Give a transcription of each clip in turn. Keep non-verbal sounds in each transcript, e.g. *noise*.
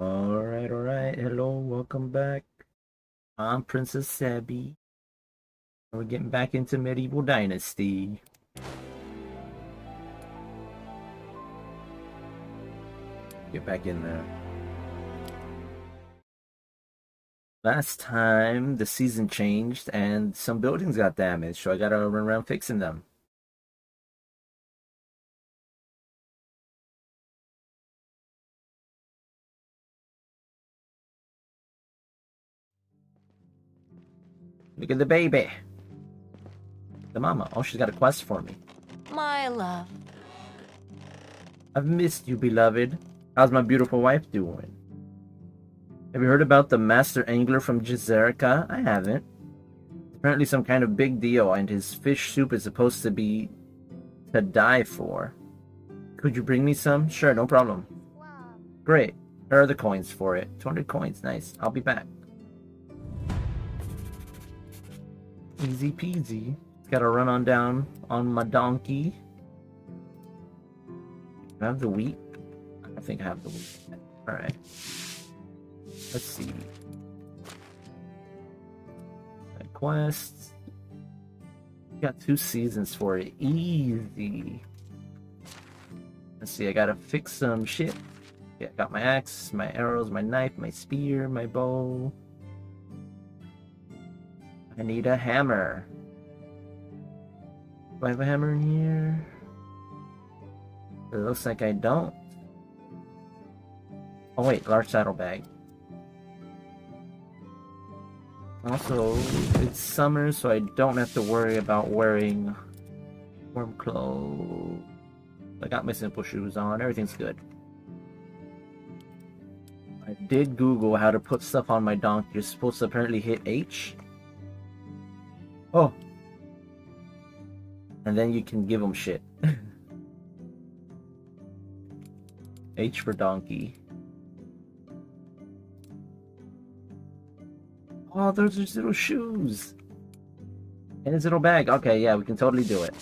Alright, alright. Hello, welcome back. I'm Princess Sebi. We're getting back into Medieval Dynasty. Get back in there. Last time, the season changed and some buildings got damaged, so I gotta run around fixing them. Look at the baby. The mama. Oh, she's got a quest for me. My love. I've missed you, beloved. How's my beautiful wife doing? Have you heard about the master angler from Jezerica? I haven't. Apparently some kind of big deal, and his fish soup is supposed to be to die for. Could you bring me some? Sure, no problem. Great. Here are the coins for it. 200 coins, nice. I'll be back. Easy peasy. Gotta run on down on my donkey. I have the wheat? I think I have the wheat. Alright. Let's see. Quests. Got two seasons for it. Easy. Let's see, I gotta fix some shit. Yeah, got my axe, my arrows, my knife, my spear, my bow. I need a hammer. Do I have a hammer in here? It looks like I don't. Oh wait, large saddlebag. Also, it's summer, so I don't have to worry about wearing warm clothes. I got my simple shoes on, everything's good. I did Google how to put stuff on my donkey. You're supposed to apparently hit H. Oh. And then you can give them shit. *laughs* H for donkey. Oh, those are little shoes. And his little bag. Okay, yeah, we can totally do it.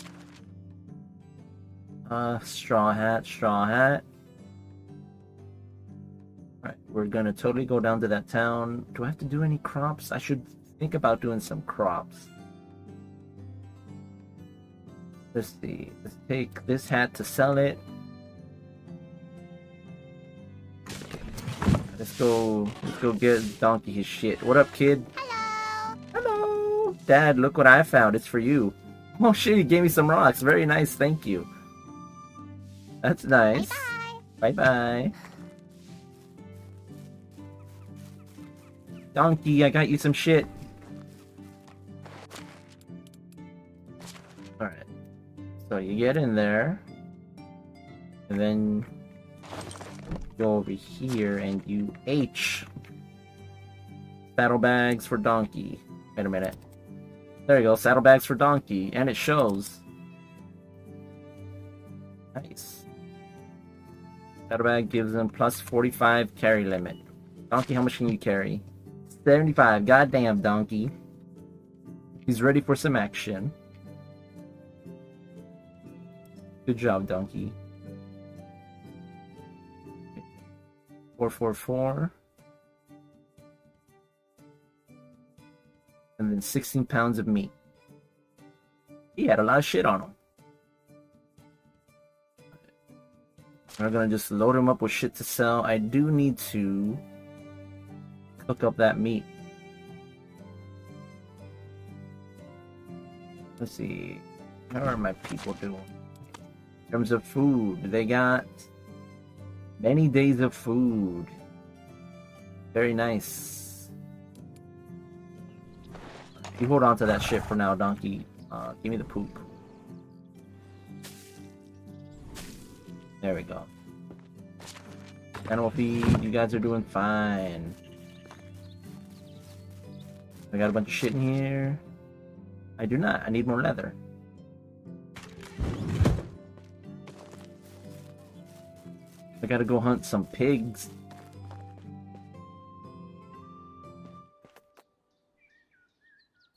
Uh, straw hat, straw hat. Alright, we're gonna totally go down to that town. Do I have to do any crops? I should think about doing some crops. Let's see. Let's take this hat to sell it. Let's go. Let's go get Donkey his shit. What up, kid? Hello. Hello. Dad, look what I found. It's for you. Oh shit, you gave me some rocks. Very nice. Thank you. That's nice. Bye bye. Bye bye. Donkey, I got you some shit. So you get in there. And then go over here and you H. Saddlebags for donkey. Wait a minute. There you go, saddlebags for donkey. And it shows. Nice. Saddlebag gives them plus 45 carry limit. Donkey, how much can you carry? 75. Goddamn, donkey. He's ready for some action. Good job, donkey. 444. And then 16 pounds of meat. He had a lot of shit on him. We're gonna just load him up with shit to sell. I do need to cook up that meat. Let's see. How are my people doing? In terms of food, they got many days of food. Very nice. You hold on to that shit for now, donkey. Uh, give me the poop. There we go. Animal feed, you guys are doing fine. I got a bunch of shit in here. I do not. I need more leather. I gotta go hunt some pigs.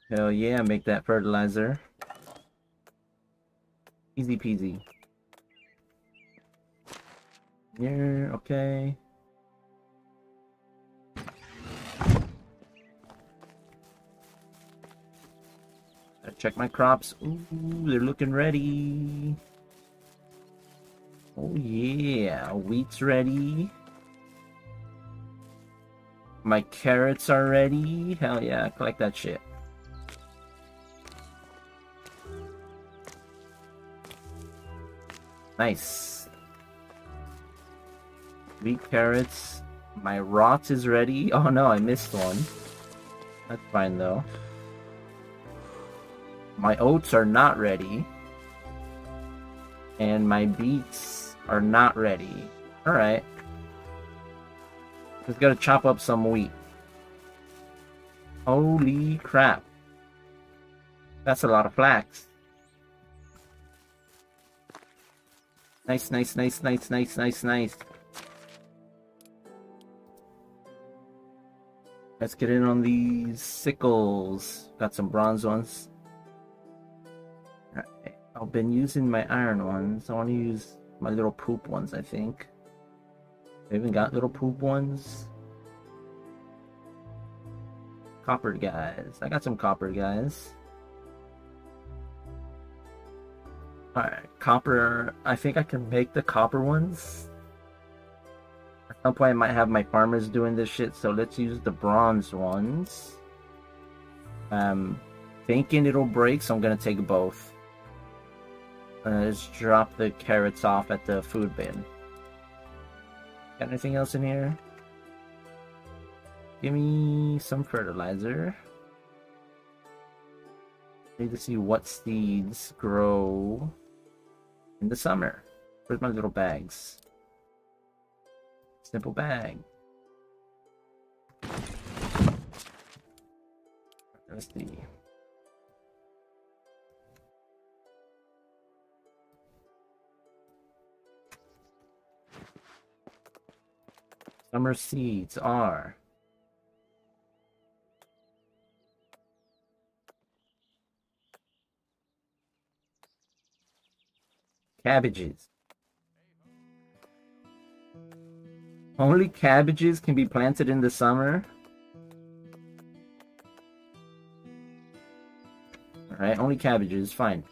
Hell yeah, make that fertilizer. Easy peasy. Yeah, okay. Gotta check my crops. Ooh, they're looking ready. Oh yeah, wheat's ready. My carrots are ready. Hell yeah, collect that shit. Nice. Wheat carrots. My rot is ready. *laughs* Oh no, I missed one. That's fine though. My oats are not ready. And my beets are not ready. Alright. Just gotta chop up some wheat. Holy crap. That's a lot of flax. Nice, nice, nice, nice, nice, nice, nice. Let's get in on these sickles. Got some bronze ones. I've been using my iron ones. I want to use my little poop ones, I think. I even got little poop ones. Copper guys. I got some copper guys. Alright, copper. I think I can make the copper ones. At some point I might have my farmers doing this shit, so let's use the bronze ones. Um, thinking it'll break, so I'm gonna take both. Uh, just drop the carrots off at the food bin. Got anything else in here? Give me some fertilizer. Need to see what seeds grow in the summer. Where's my little bags? Simple bag. Let's see. Summer seeds are cabbages. Only cabbages can be planted in the summer. Alright, only cabbages, fine.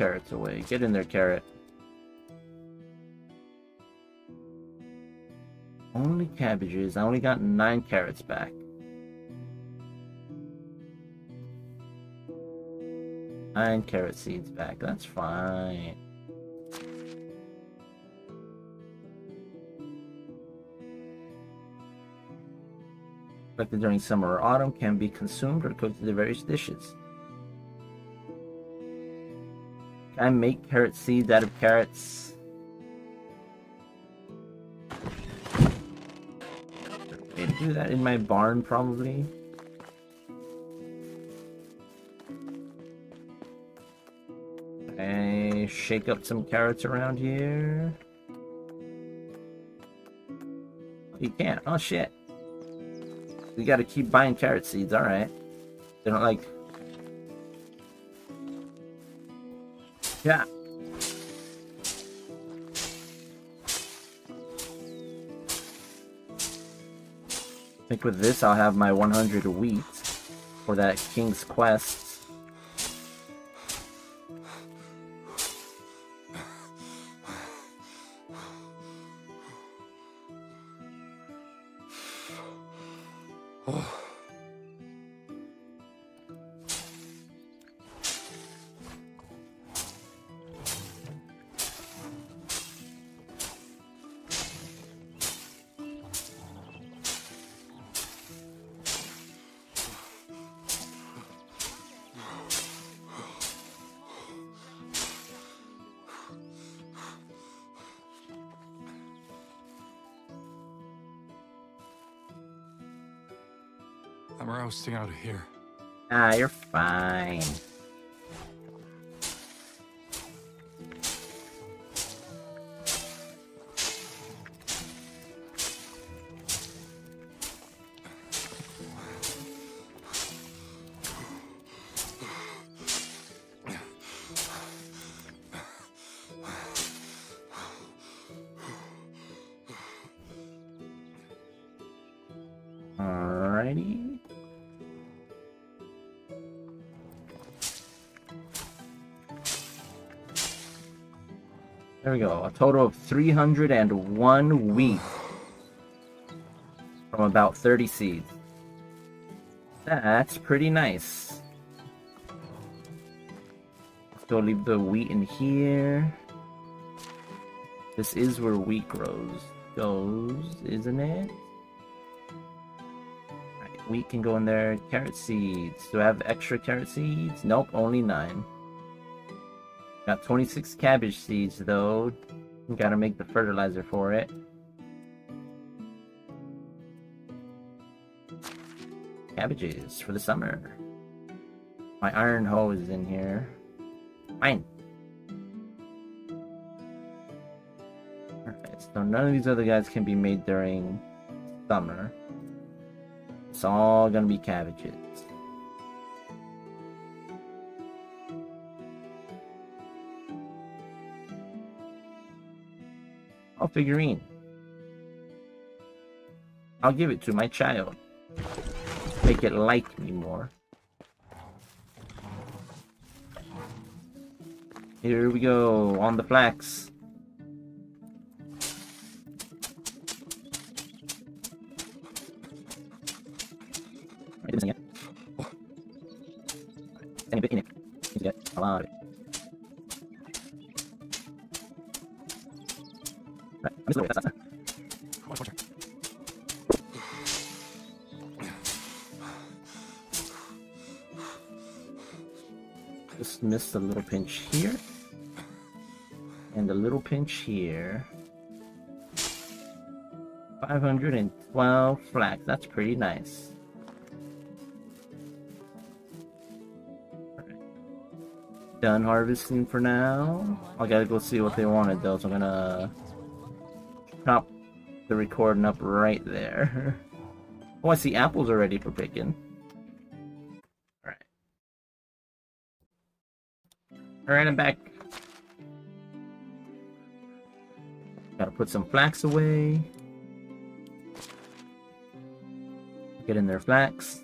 Carrots away. Get in there, carrot. Only cabbages. I only got nine carrots back. Nine carrot seeds back. That's fine. Collected during summer or autumn can be consumed or cooked into various dishes. I make carrot seeds out of carrots? I do that in my barn probably? I shake up some carrots around here. You can't. Oh shit. We gotta keep buying carrot seeds, alright. They don't like... Yeah. I think with this I'll have my 100 wheat for that King's Quest. Total of 301 wheat from about 30 seeds. That's pretty nice. Let's leave the wheat in here. This is where wheat grows. Goes, isn't it? Wheat can go in there. Carrot seeds. Do I have extra carrot seeds? Nope, only nine. Got 26 cabbage seeds though. Gotta make the fertilizer for it. Cabbages for the summer. My iron hoe is in here. Fine. Alright, so none of these other guys can be made during summer. It's all gonna be cabbages. Oh, figurine. I'll give it to my child. Make it like me more. Here we go, on the flax. Pinch here. And a little pinch here. 512 flax. That's pretty nice. Done harvesting for now. I gotta go see what they wanted though, so I'm gonna stop the recording up right there. *laughs* Oh, I see apples are ready for picking. Alright, I'm back. Gotta put some flax away. Get in there, flax.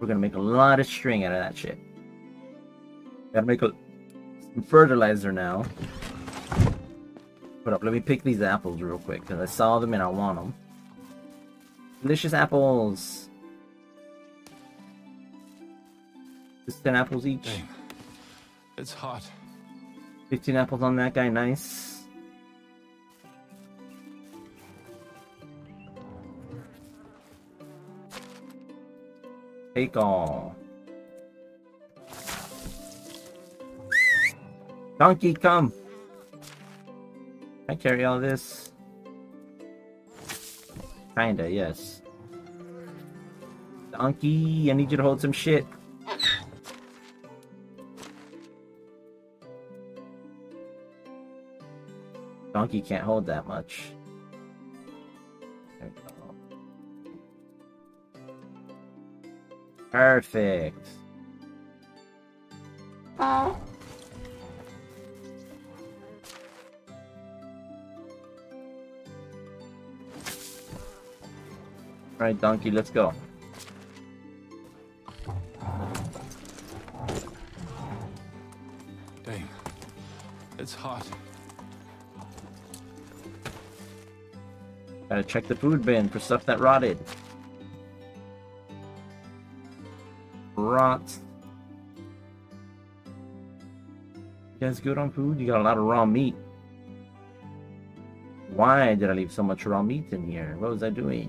We're gonna make a lot of string out of that shit. Gotta make a some fertilizer now. Put up. Let me pick these apples real quick because I saw them and I want them. Delicious apples. Just 10 apples each. It's hot. 15 apples on that guy, nice. Take all. Donkey, come! I carry all this. Kinda, yes. Donkey, I need you to hold some shit. Donkey can't hold that much. Perfect. Alright, Donkey, let's go. Dang. It's hot. Gotta check the food bin for stuff that rotted. Rot. You guys good on food? You got a lot of raw meat. Why did I leave so much raw meat in here? What was I doing?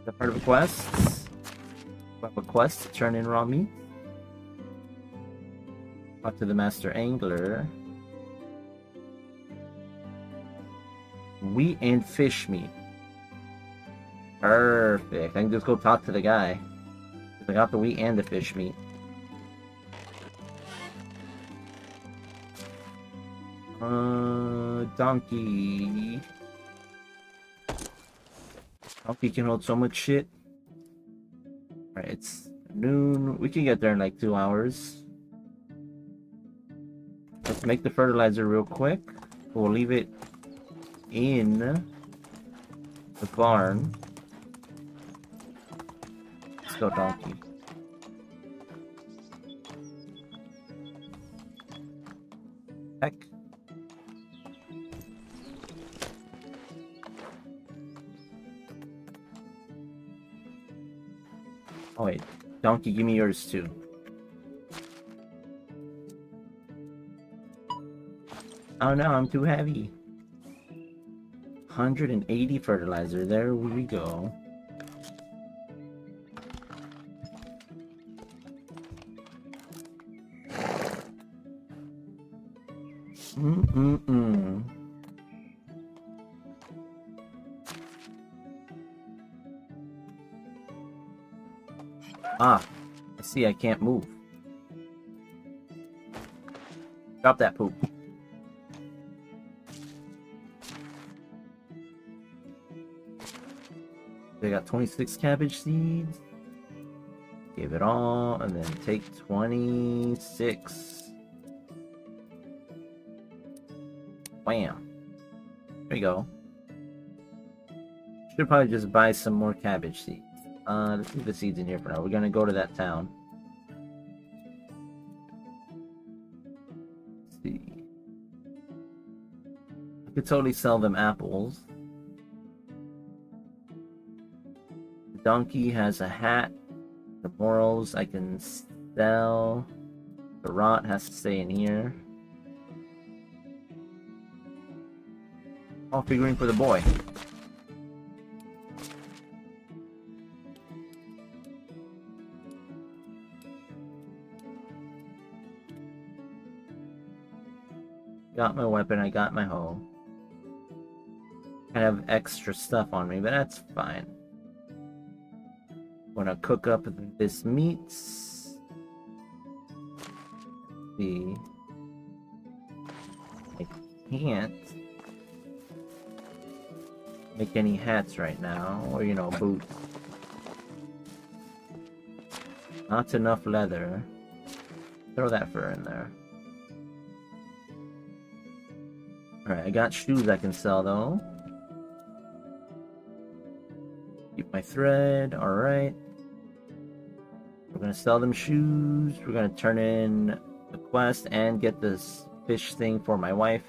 Is that part of a quest? Have a quest to turn in raw meat? Talk to the master angler. Wheat and fish meat. Perfect. I can just go talk to the guy. I got the wheat and the fish meat. Uh, donkey. Donkey can hold so much shit. Alright, it's noon. We can get there in like two hours. Let's make the fertilizer real quick. We'll leave it in the barn. Let's go, donkey. Heck. Oh wait, donkey, give me yours too. Oh no, I'm too heavy. 180 fertilizer, there we go. Mm-mm-mm. Ah, I see I can't move. Drop that poop. Got 26 cabbage seeds. Give it all, and then take 26. Wham. There you go. Should probably just buy some more cabbage seeds. Uh, let's leave the seeds in here for now. We're gonna go to that town. Let's see. I could totally sell them apples. Donkey has a hat. The morals I can sell. The rot has to stay in here. All figuring for the boy. Got my weapon, I got my hoe. I have extra stuff on me, but that's fine. Wanna cook up this meat. See. I can't make any hats right now, or you know, boots. Not enough leather. Throw that fur in there. Alright, I got shoes I can sell though. Keep my thread, alright. We're gonna sell them shoes. We're gonna turn in the quest and get this fish thing for my wife.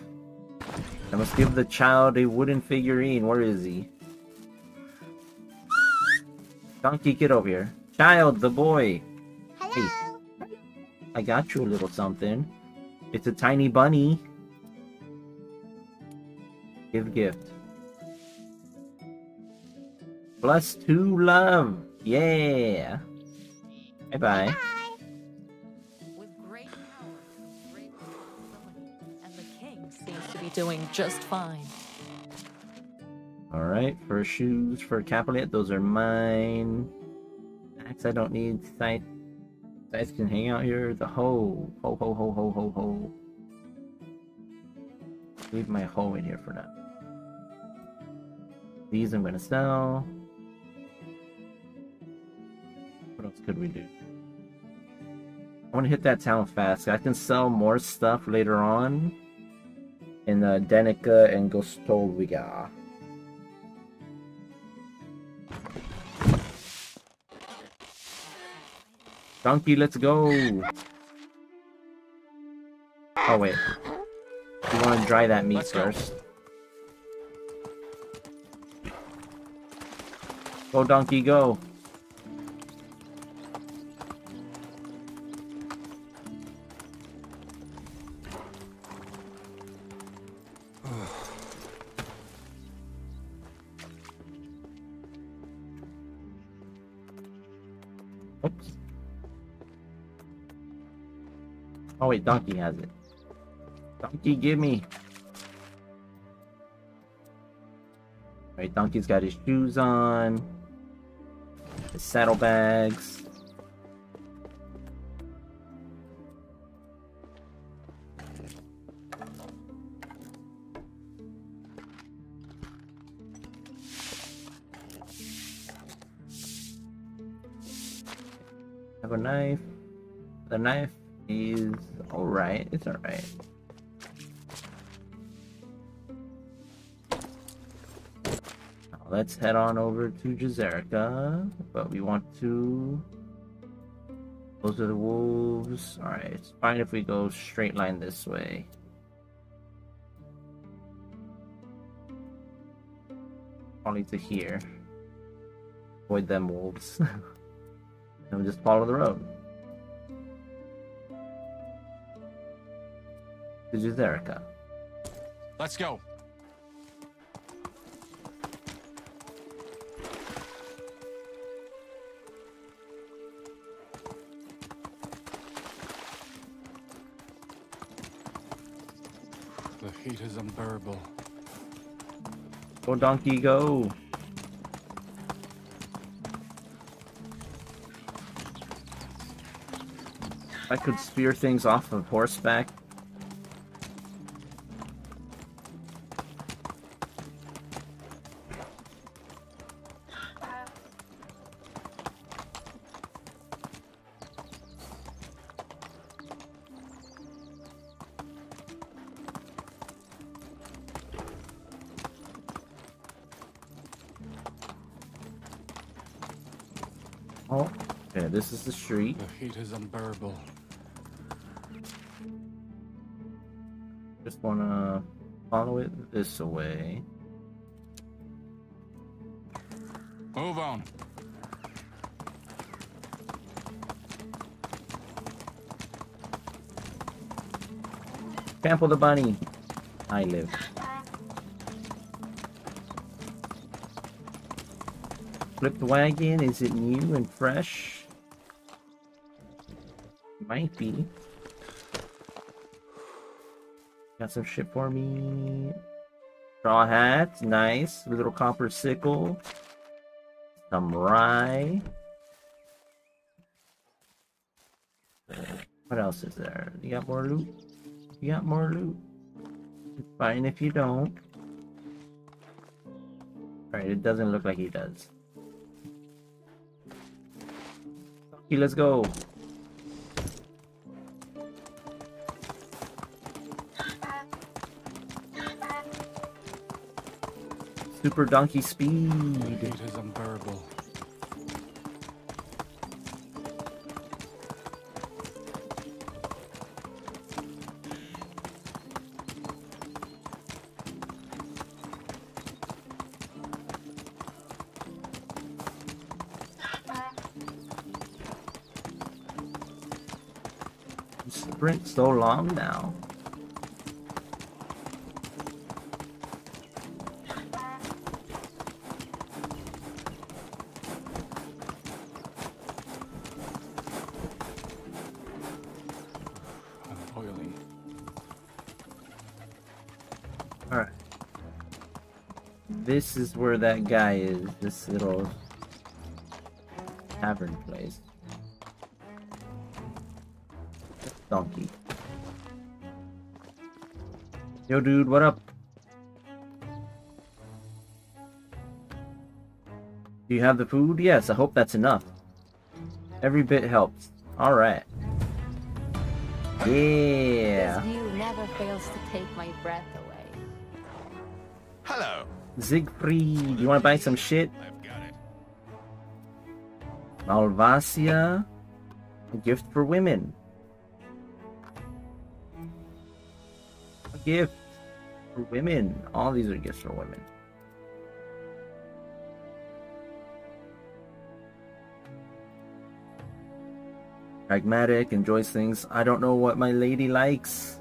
I must give the child a wooden figurine. Where is he? Donkey, get over here. Child, the boy. Hello. I got you a little something. It's a tiny bunny. Give gift. Plus two love. Yeah. Bye bye. Bye. With great power comes great responsibility, and the king seems to be doing just fine. Alright, for shoes, for Capulet, those are mine. Axe I don't need. Scythe. Scythe can hang out here. The hoe. Ho ho ho ho ho ho. Leave my hoe in here for now. These I'm gonna sell. What else could we do? I want to hit that town fast. I can sell more stuff later on in uh, Denica and Gostolviga. Donkey, let's go! Oh wait. You want to dry that meat Let's go. first. Go, donkey, go! Oh wait, Donkey has it. Donkey, give me. Right, Donkey's got his shoes on. His saddlebags. Have a knife. The knife alright. It's alright. Let's head on over to Jezerica, but we want to. Those are the wolves. Alright, it's fine if we go straight line this way. Only to here. Avoid them wolves. *laughs* and we just follow the road. To Jezerica. Let's go. The heat is unbearable. Go donkey go. I could spear things off of horseback. Street. The heat is unbearable. Just wanna follow it this way. Move on. Trample the bunny. I live. Flipped wagon, is it new and fresh? Might be. Got some shit for me. Straw hat, nice. Little copper sickle. Some rye. What else is there? You got more loot? You got more loot? It's fine if you don't. Alright, it doesn't look like he does. Okay, let's go. Super donkey speed. heat is unbearable. Sprint so long now. This is where that guy is. This little tavern place. Donkey. Yo, dude, what up? Do you have the food? Yes, I hope that's enough. Every bit helps. Alright. Yeah. This view never fails to take my breath away. Siegfried, you want to buy some shit? Malvasia, a gift for women. A gift for women. All these are gifts for women. Pragmatic, enjoys things. I don't know what my lady likes.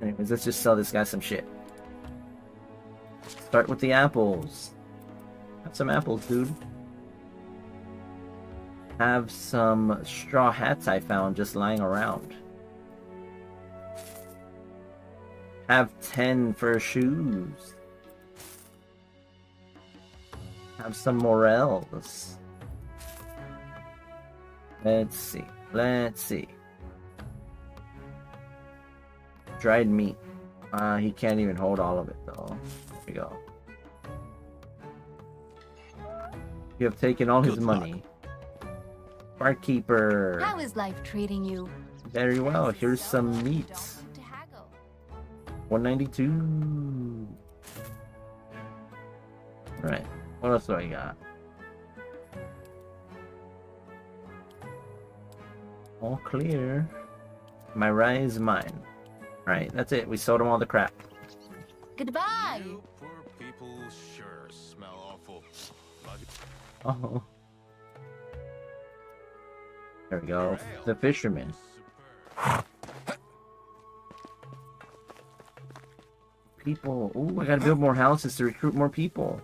Anyways, let's just sell this guy some shit. Start with the apples. Have some apples, dude. Have some straw hats I found just lying around. Have 10 fur shoes. Have some morels. Let's see. Let's see. Dried meat. Uh, he can't even hold all of it though. There we go. You have taken all his luck. money. Barkeeper. How is life treating you? Very well. Here's some meat. Don't want to haggle. 192. Right. What else do I got? All clear. My rye is mine. Right, that's it. We sold him all the crap. Goodbye. Oh. *laughs* There we go. The fisherman. People. Ooh, I gotta build more houses to recruit more people.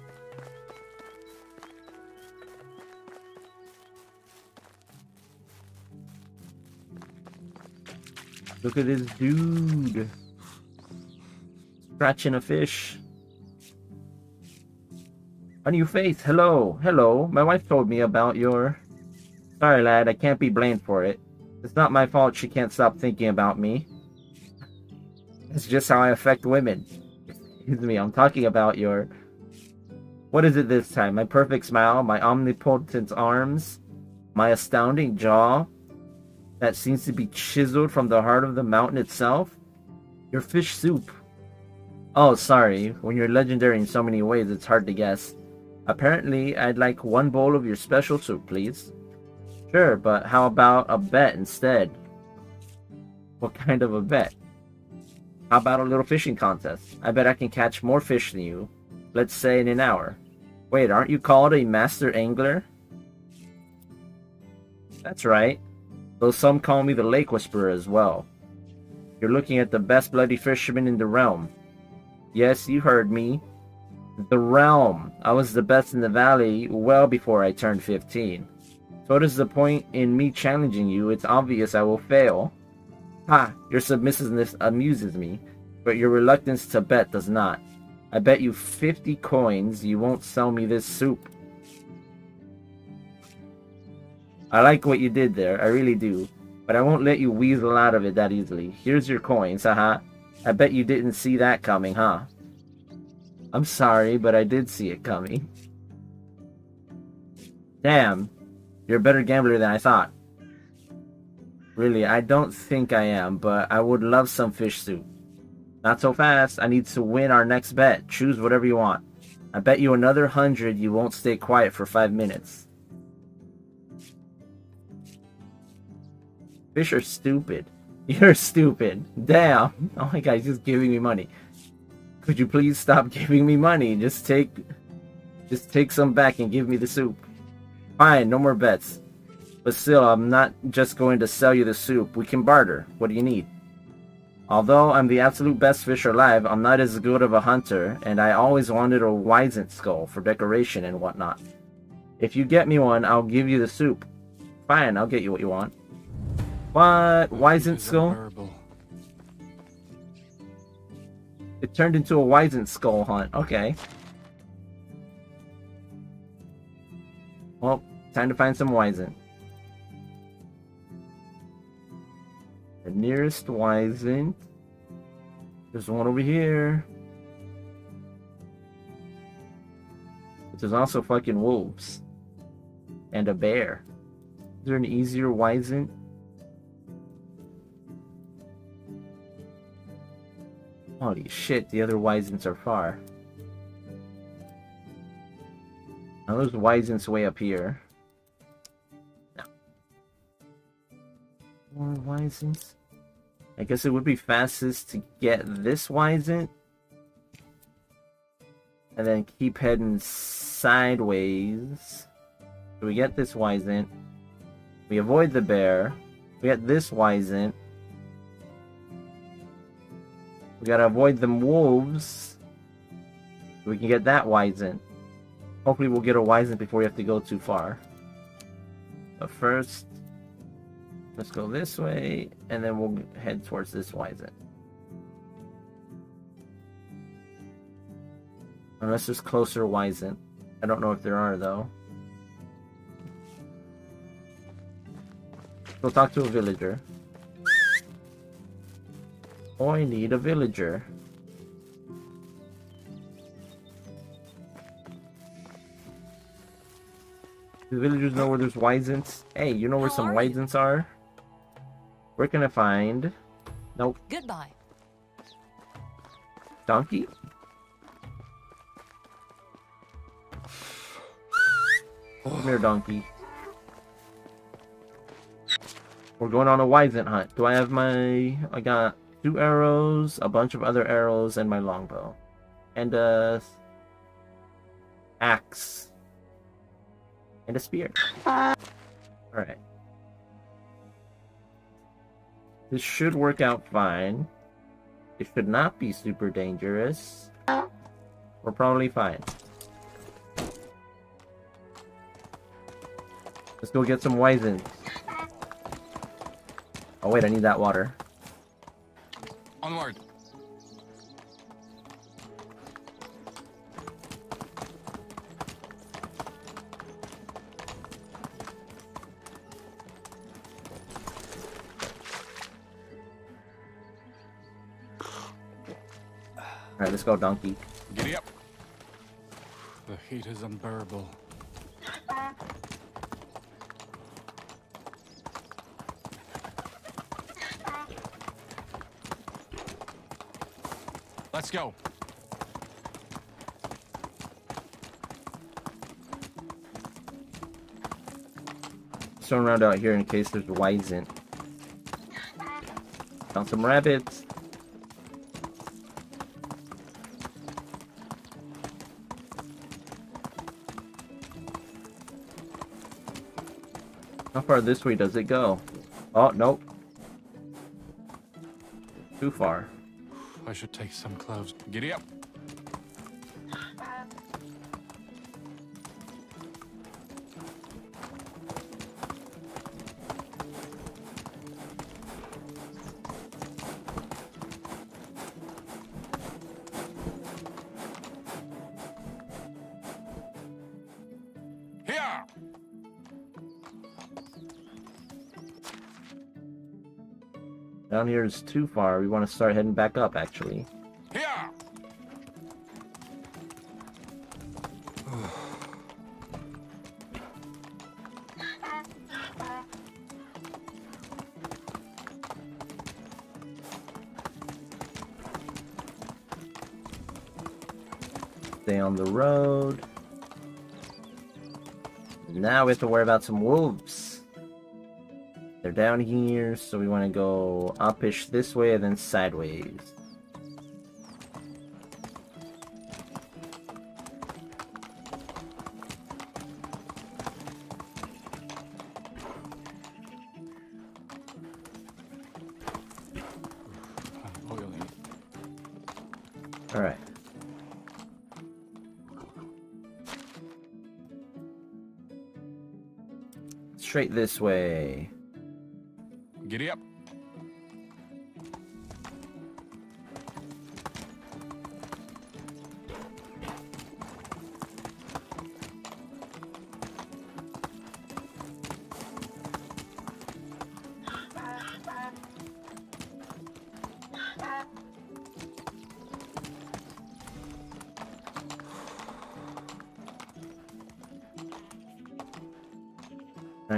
Look at this dude. Scratching a fish. On new face. Hello. Hello. My wife told me about your... Sorry, lad. I can't be blamed for it. It's not my fault she can't stop thinking about me. It's just how I affect women. Excuse me, I'm talking about your... What is it this time? My perfect smile? My omnipotent arms? My astounding jaw? That seems to be chiseled from the heart of the mountain itself? Your fish soup. Oh, sorry. When you're legendary in so many ways, it's hard to guess. Apparently, I'd like one bowl of your special soup, please. Sure, but how about a bet instead? What kind of a bet? How about a little fishing contest? I bet I can catch more fish than you. Let's say in an hour. Wait, aren't you called a master angler? That's right. Though some call me the lake whisperer as well. You're looking at the best bloody fisherman in the realm. Yes, you heard me. The realm. I was the best in the valley well before I turned 15. So what is the point in me challenging you? It's obvious I will fail. Ha! Your submissiveness amuses me, but your reluctance to bet does not. I bet you 50 coins you won't sell me this soup. I like what you did there, I really do. But I won't let you weasel out of it that easily. Here's your coins, haha. I bet you didn't see that coming, huh? I'm sorry, but I did see it coming. Damn, you're a better gambler than I thought. Really, I don't think I am, but I would love some fish soup. Not so fast. I need to win our next bet. Choose whatever you want. I bet you another hundred you won't stay quiet for five minutes. Fish are stupid. *laughs* You're stupid. Damn. Oh my god, he's just giving me money. Could you please stop *laughs* giving me money? Just take just take some back and give me the soup. Fine, no more bets. But still, I'm not just going to sell you the soup. We can barter. What do you need? Although I'm the absolute best fisher alive, I'm not as good of a hunter, and I always wanted a wisent skull for decoration and whatnot. If you get me one, I'll give you the soup. Fine, I'll get you what you want. What? Is skull? It turned into a wisent skull hunt. Okay. Well, time to find some wisent. The nearest wisent. There's one over here. There's also fucking wolves. And a bear. Is there an easier wisent? Holy shit, the other wisents are far. Now there's wisents way up here. No. More? I guess it would be fastest to get this wisent. And then keep heading sideways. So we get this wisent. We avoid the bear. We get this wisent. We gotta avoid them wolves. We can get that wisent. Hopefully we'll get a wisent before we have to go too far. But first, let's go this way, and then we'll head towards this wisent. Unless there's closer wisent. I don't know if there are, though. Go talk to a villager. Oh, I need a villager. Do the villagers know where there's wisents? Hey, you know where How some are you? are? Where can I find? Nope. Goodbye. Donkey? Come here, donkey. We're going on a wisent hunt. Do I have my... I got two arrows, a bunch of other arrows, and my longbow. And a... Axe. And a spear. Uh. Alright. This should work out fine. It should not be super dangerous. Uh. We're probably fine. Let's go get some Wisents. Oh wait, I need that water. Onward. Alright, let's go, donkey. Giddy up. The heat is unbearable. Let's go. Turn around out here in case there's Wisent. Found some rabbits. How far this way does it go? Oh, nope. Too far. I should take some clothes. Giddy up. Down here is too far. We want to start heading back up, actually. Here. Stay on the road. Now we have to worry about some wolves. They're down here, so we want to go upish this way and then sideways. Alright. Straight this way.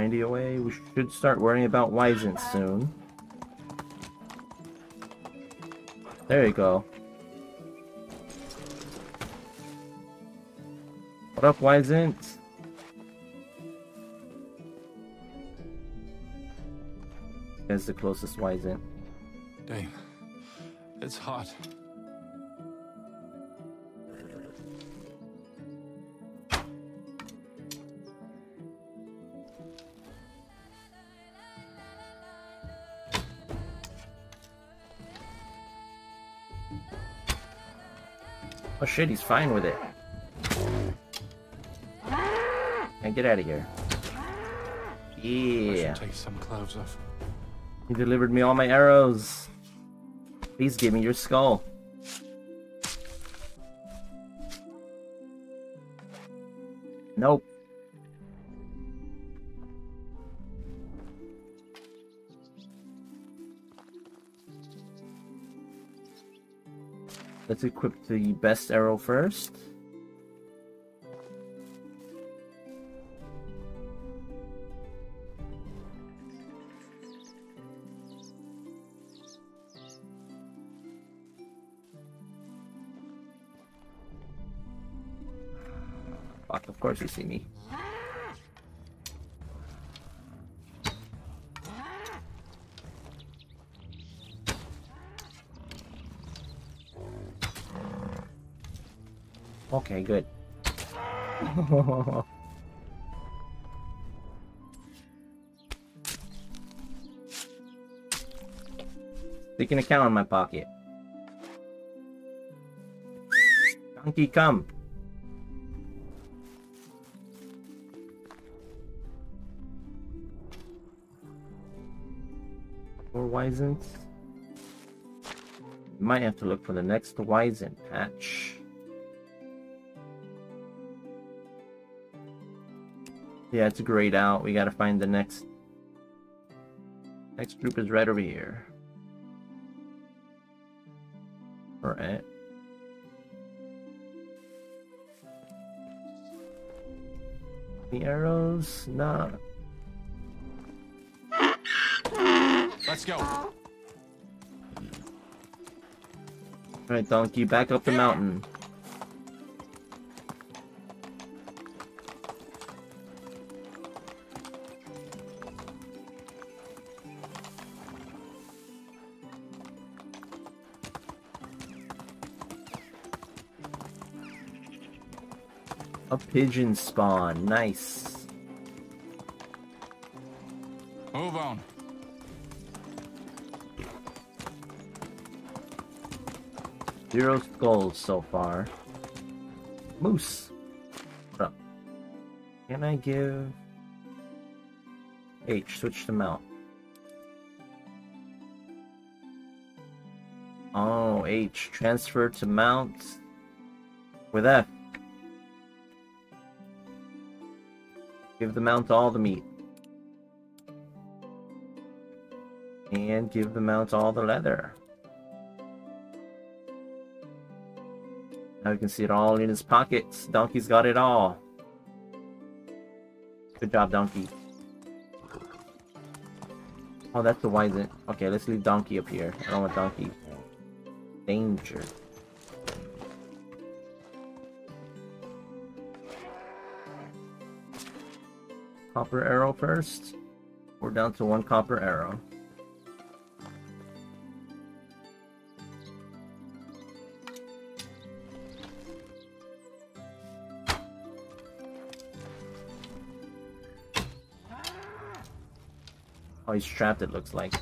90 away. We should start worrying about Wisent soon. There you go. What up, Wisent? That's the closest Wisent. Dang, it's hot. Oh shit, he's fine with it. And get out of here. Yeah. take some clothes off. He delivered me all my arrows. Please give me your skull. Let's equip the best arrow first. Fuck, of course you see me. Okay, good. *laughs* Taking a count in my pocket. Donkey, come. More Wisents. Might have to look for the next Wisent patch. Yeah, it's grayed out. We gotta find the next... Next group is right over here. Alright. The arrows? Nah. Let's go. Alright, donkey, back up the mountain. A pigeon spawn, nice. Move on. Zero skulls so far. Moose. What up? Can I give H switch to mount? Oh, H transfer to mount with F. Give the mount all the meat. And give the mount all the leather. Now you can see it all in his pockets. Donkey's got it all. Good job, Donkey. Oh, that's the Wisent. Okay, let's leave Donkey up here. I don't want Donkey. Danger. Copper arrow first. We're down to one copper arrow. Oh, he's trapped, it looks like.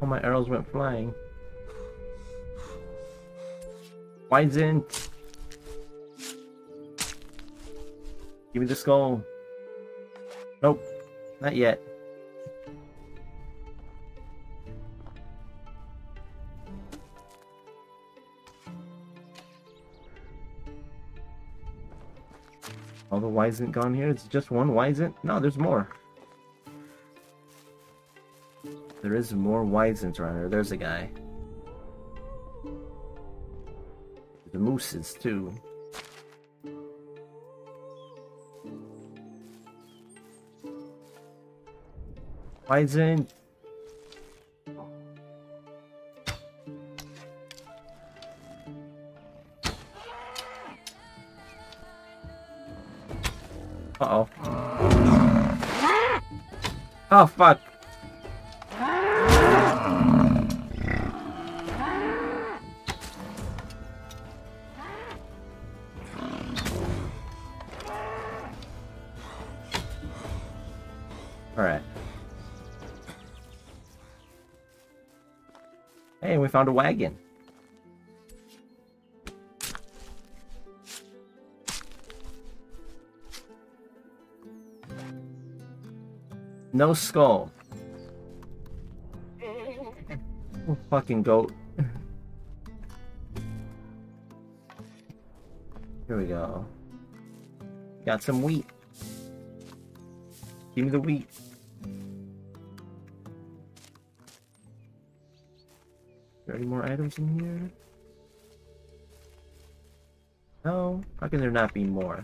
Oh, my arrows went flying. Wisent! Give me the skull. Nope, not yet. All the Wisent gone here? It's just one Wisent? No, there's more. There is more Wisents around here. There's a guy. The mooses, too. Wisent! Uh-oh. Oh, fuck. Found a wagon. No skull. Oh, fucking goat. Here we go. Got some wheat. Give me the wheat. There any more items in here? No? How can there not be more?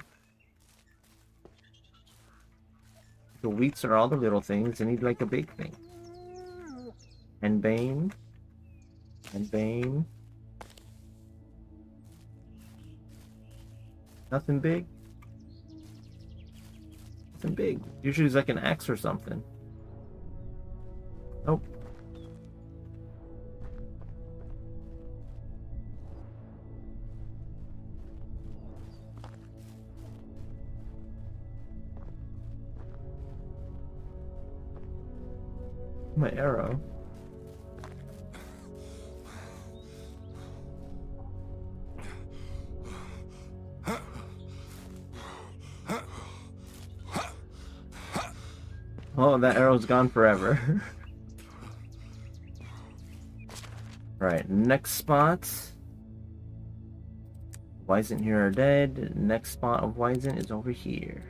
The wheats are all the little things. I need like a big thing. And Bane. And Bane. Nothing big? Nothing big. Usually it's like an axe or something. My arrow. Oh, that arrow's gone forever. *laughs* right, next spot. Wisent here are dead. Next spot of Wisent is over here.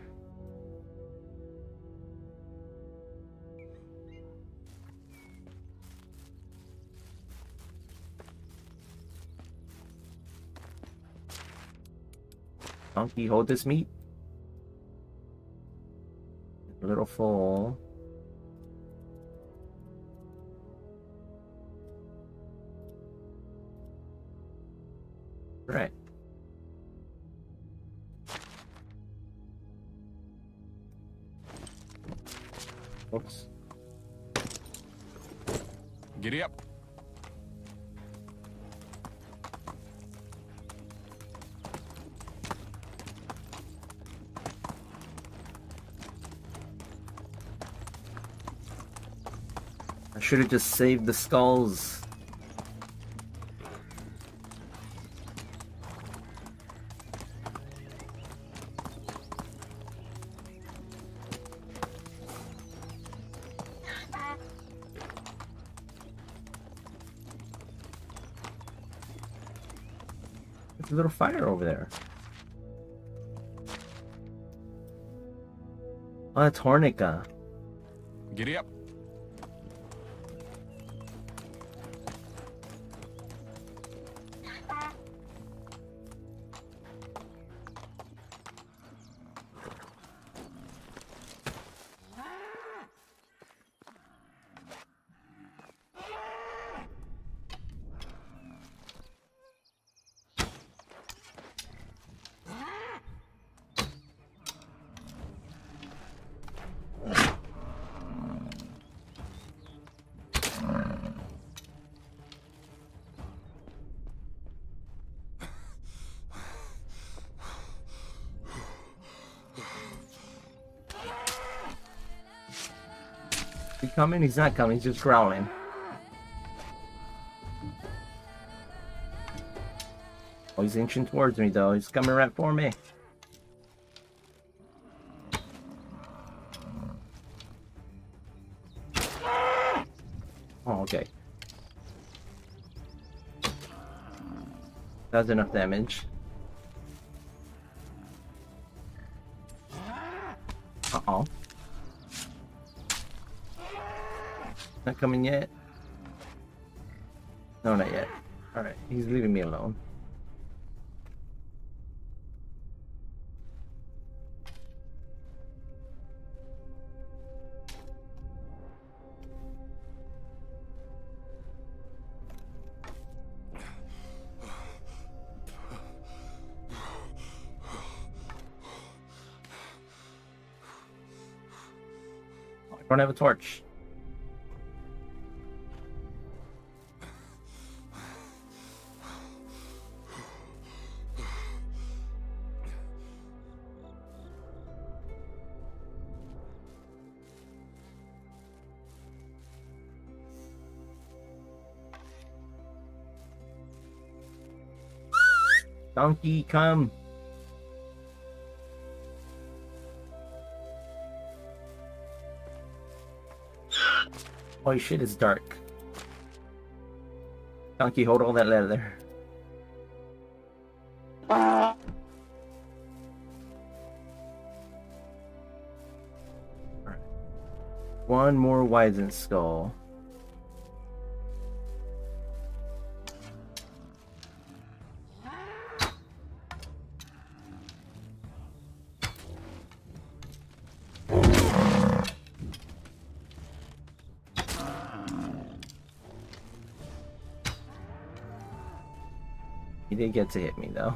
Donkey, hold this meat. Little full. Should have just saved the skulls. There's a little fire over there. Ah, oh, that's Hornica. Giddy up. Coming? He's not coming. He's just growling. Oh, he's inching towards me, though. He's coming right for me. Oh, okay. That's enough damage. Coming yet? No, not yet. Alright, he's leaving me alone. I don't have a torch. Donkey, come. Holy shit, it's dark. Donkey, hold all that leather. One more Wisent skull. Get to hit me though.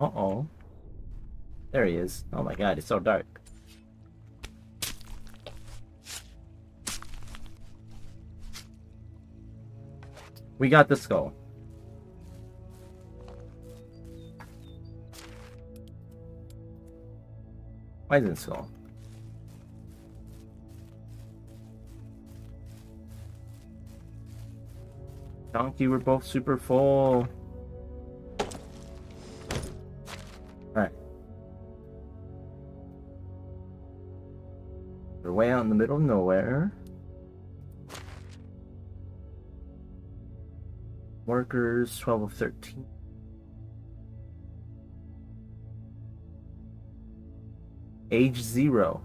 Uh oh. There he is. Oh my god, it's so dark. We got the skull. Poison Skull. Donkey, we're both super full. Alright. We're way out in the middle of nowhere. Workers, 12 of 13. Age zero.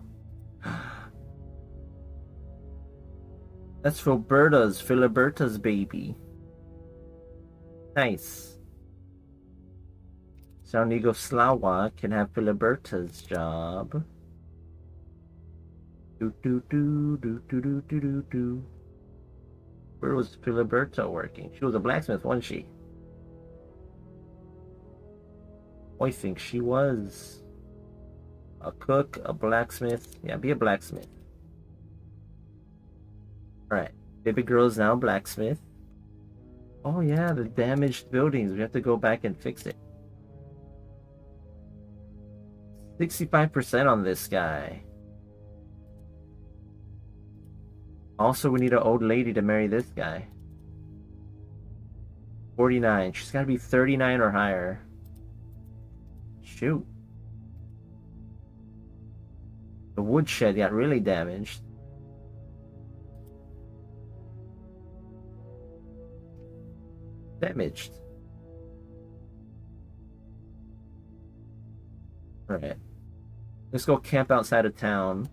That's Filiberta's, Filiberta's baby. Nice. San Slawa can have Filiberta's job. Do do do do do do do do do. Where was Filiberta working? She was a blacksmith, wasn't she? I think she was. A cook, a blacksmith. Yeah, be a blacksmith. Alright. Baby girl is now blacksmith. Oh yeah, the damaged buildings. We have to go back and fix it. 65% on this guy. Also, we need an old lady to marry this guy. 49. She's got to be 39 or higher. Shoot. The woodshed got really damaged. Damaged. Alright. Let's go camp outside of town.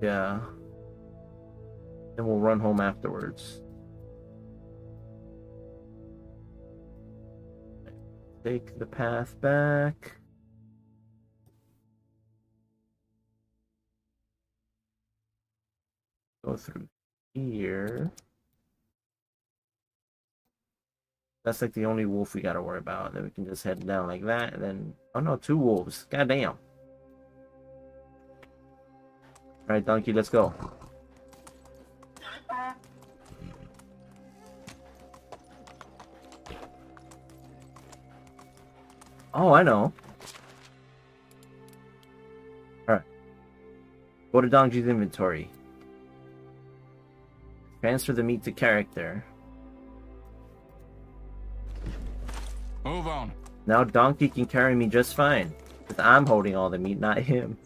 Yeah. And we'll run home afterwards. Take the path back. Go through here. That's like the only wolf we gotta worry about. Then we can just head down like that, and then... Oh no, two wolves. God damn. Alright, Donkey, let's go. Oh, I know. Alright. Go to Donkey's inventory. Transfer the meat to character. Move on. Now Donkey can carry me just fine. Because I'm holding all the meat, not him.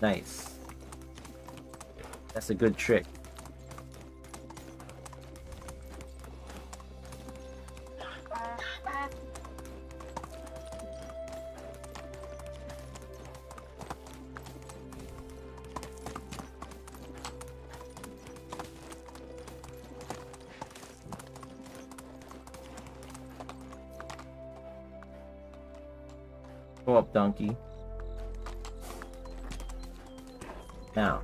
Nice. That's a good trick. Go up, donkey. Now.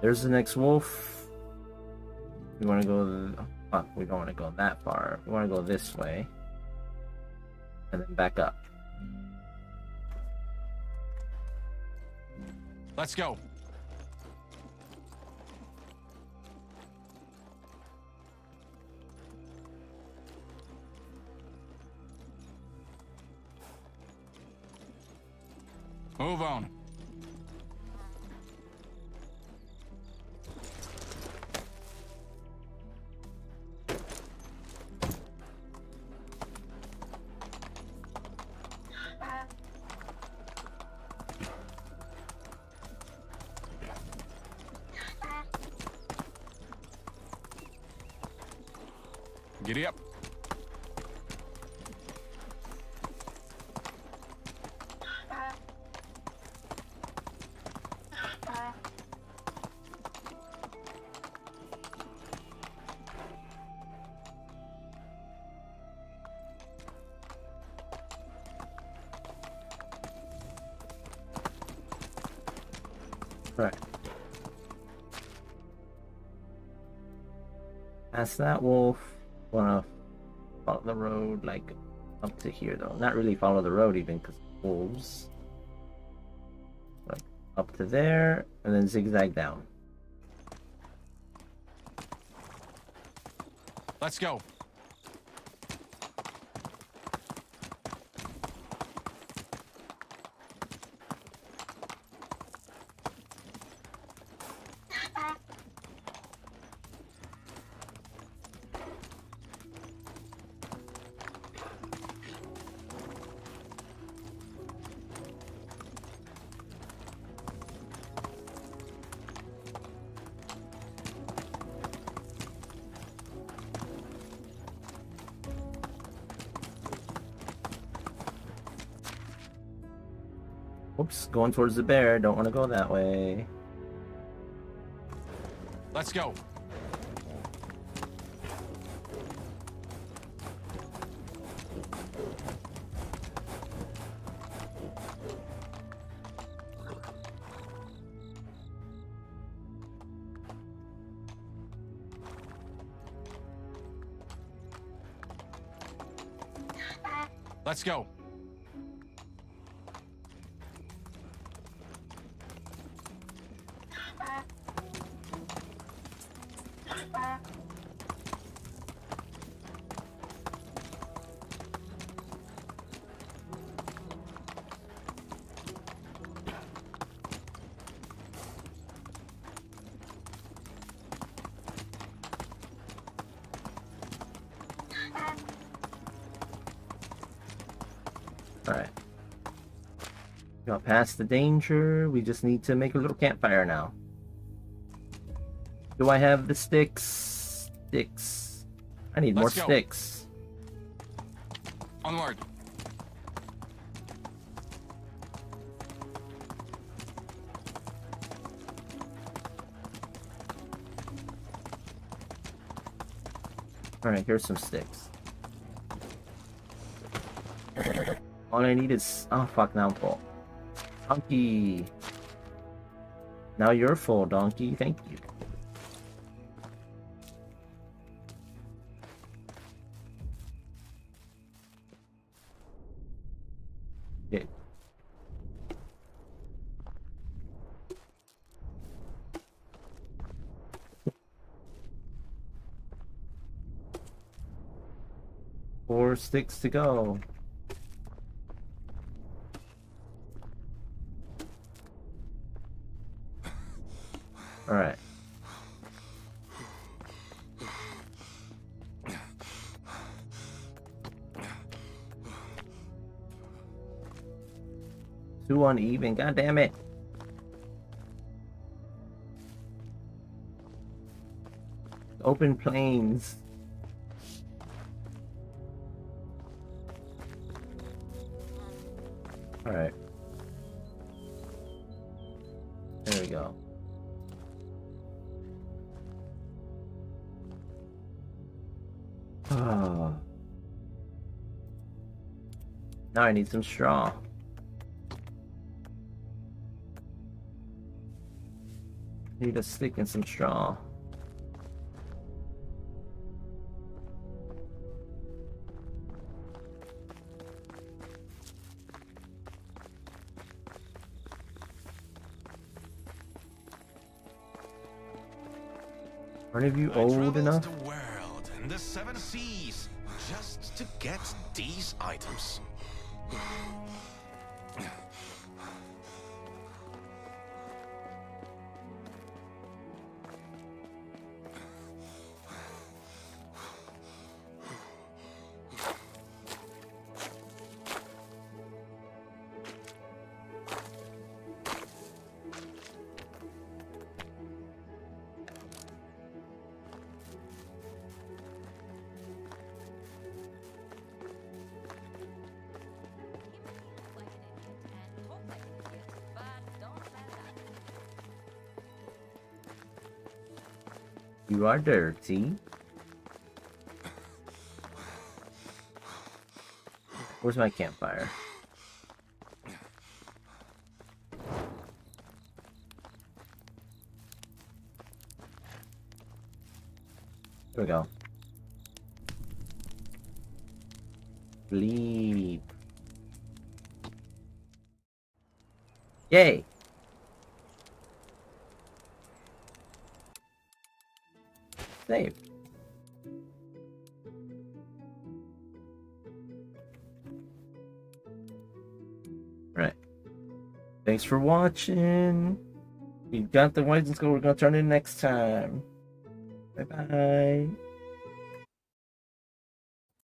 There's the next wolf. We want to go... Oh, we don't want to go that far. We want to go this way. And then back up. Let's go. Move on. that wolf. Wanna follow the road like up to here though. Not really follow the road even because wolves. Like up to there and then zigzag down. Let's go. Oops, going towards the bear. Don't want to go that way. Let's go. Let's go. Past the danger. We just need to make a little campfire now. Do I have the sticks? Sticks. I need more Let's go. sticks. Onward. Alright, here's some sticks. All I need is... Oh, fuck, now I'm full. Donkey! Now you're full, donkey. Thank you. Four sticks to go. Too uneven, god damn it. Open plains. Alright. There we go. Ah. Now I need some straw. Need a stick and some straw. Aren't of you old traveled enough? the world and the seven seas just to get these items. Are dirty. Where's my campfire? Here we go. Sleep. Yay! For watching. We got the White Skull. We're gonna turn it next time. Bye bye.